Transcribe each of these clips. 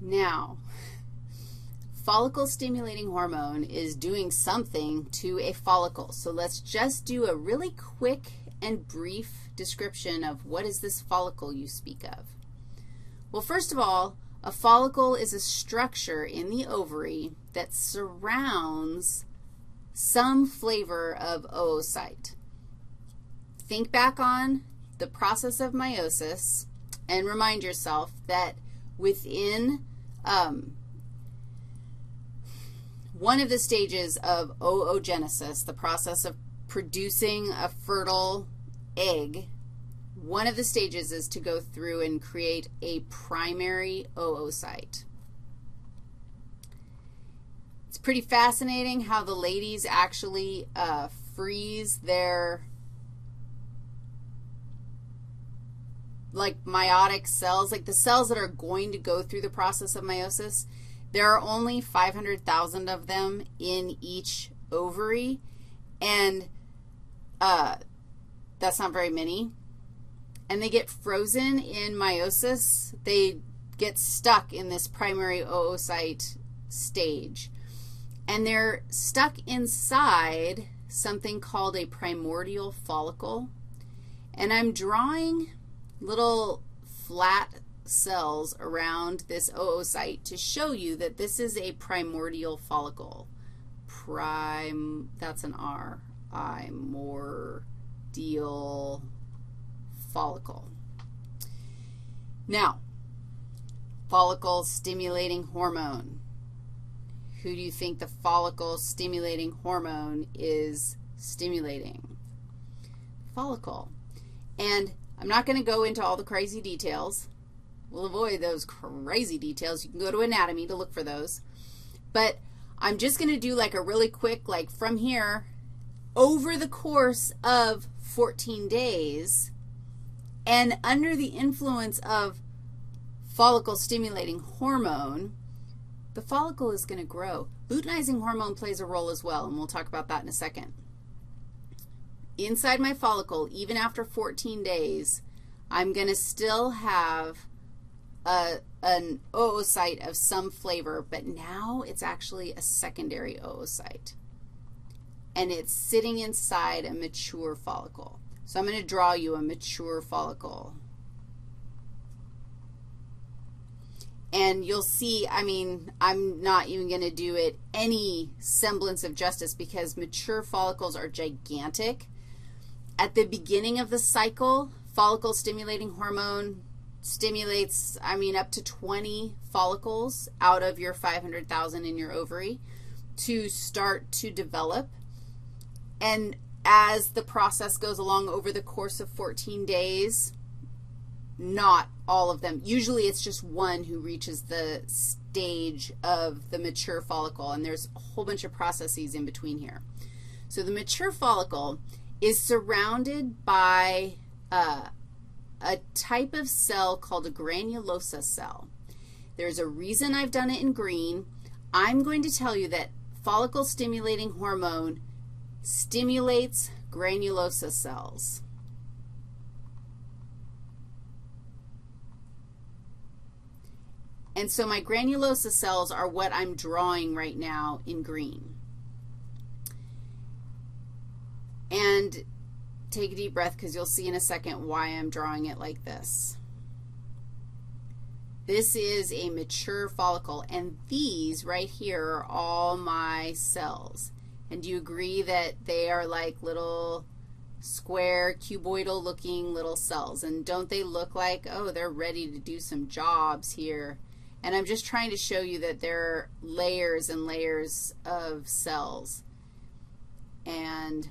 Now, follicle stimulating hormone is doing something to a follicle. So let's just do a really quick and brief description of what is this follicle you speak of. Well, first of all, a follicle is a structure in the ovary that surrounds some flavor of oocyte. Think back on the process of meiosis and remind yourself that within um, one of the stages of oogenesis, the process of producing a fertile egg, one of the stages is to go through and create a primary oocyte. It's pretty fascinating how the ladies actually uh, freeze their, like, meiotic cells, like the cells that are going to go through the process of meiosis. There are only 500,000 of them in each ovary, and uh, that's not very many. And they get frozen in meiosis. They get stuck in this primary oocyte stage. And they're stuck inside something called a primordial follicle. And I'm drawing little flat cells around this oocyte to show you that this is a primordial follicle. Prime, that's an R, primordial follicle. Now, follicle stimulating hormone. Who do you think the follicle stimulating hormone is stimulating? Follicle. And I'm not going to go into all the crazy details. We'll avoid those crazy details. You can go to anatomy to look for those. But I'm just going to do like a really quick, like from here, over the course of 14 days, and under the influence of follicle stimulating hormone, the follicle is going to grow. Luteinizing hormone plays a role as well, and we'll talk about that in a second. Inside my follicle, even after 14 days, I'm going to still have a, an oocyte of some flavor, but now it's actually a secondary oocyte. And it's sitting inside a mature follicle. So I'm going to draw you a mature follicle. And you'll see, I mean, I'm not even going to do it any semblance of justice because mature follicles are gigantic. At the beginning of the cycle, follicle stimulating hormone stimulates, I mean, up to 20 follicles out of your 500,000 in your ovary to start to develop. And as the process goes along over the course of 14 days, not all of them. Usually it's just one who reaches the stage of the mature follicle, and there's a whole bunch of processes in between here. So the mature follicle is surrounded by uh, a type of cell called a granulosa cell. There's a reason I've done it in green. I'm going to tell you that follicle stimulating hormone stimulates granulosa cells. And so my granulosa cells are what I'm drawing right now in green. And take a deep breath because you'll see in a second why I'm drawing it like this. This is a mature follicle, and these right here are all my cells. And do you agree that they are like little square, cuboidal looking little cells? And don't they look like, oh, they're ready to do some jobs here? And I'm just trying to show you that there are layers and layers of cells. And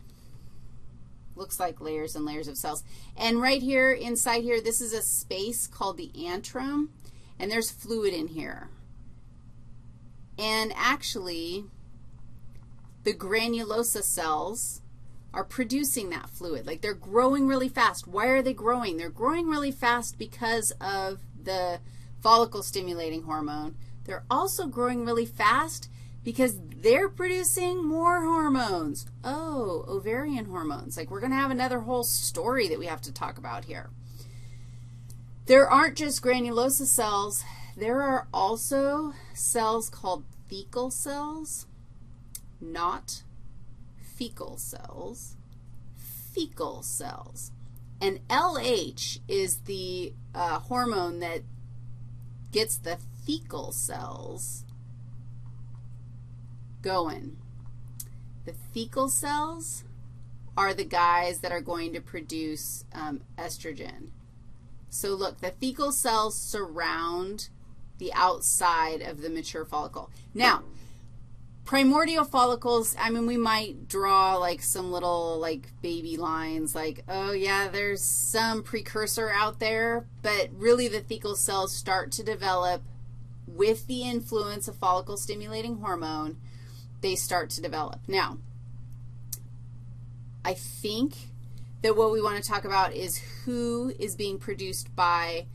looks like layers and layers of cells. And right here, inside here, this is a space called the antrum, and there's fluid in here. And actually, the granulosa cells are producing that fluid. Like they're growing really fast. Why are they growing? They're growing really fast because of the follicle stimulating hormone. They're also growing really fast because they're producing more hormones. Oh, ovarian hormones. Like we're going to have another whole story that we have to talk about here. There aren't just granulosa cells There are also cells called thecal cells, not fecal cells, thecal cells. And LH is the uh, hormone that gets the thecal cells going. The thecal cells are the guys that are going to produce um, estrogen. So look, the thecal cells surround the outside of the mature follicle. Now, primordial follicles, I mean, we might draw like some little like baby lines like, oh yeah, there's some precursor out there, but really the thecal cells start to develop with the influence of follicle stimulating hormone, they start to develop. Now, I think that what we want to talk about is who is being produced by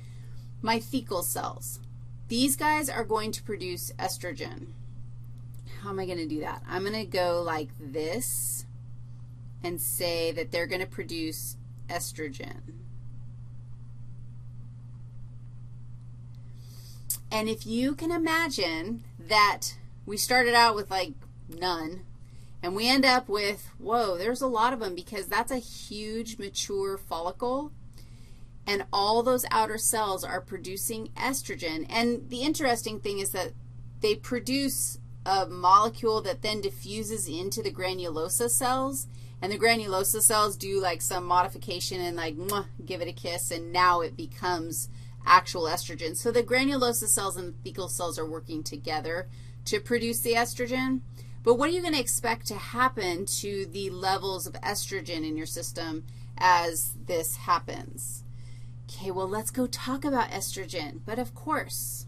my thecal cells. These guys are going to produce estrogen. How am I going to do that? I'm going to go like this and say that they're going to produce estrogen. And if you can imagine that we started out with like none, and we end up with, whoa, there's a lot of them because that's a huge mature follicle, and all those outer cells are producing estrogen. And the interesting thing is that they produce a molecule that then diffuses into the granulosa cells, and the granulosa cells do like some modification and like mwah, give it a kiss, and now it becomes actual estrogen. So the granulosa cells and the thecal cells are working together to produce the estrogen. But what are you going to expect to happen to the levels of estrogen in your system as this happens? Okay, well, let's go talk about estrogen. But of course,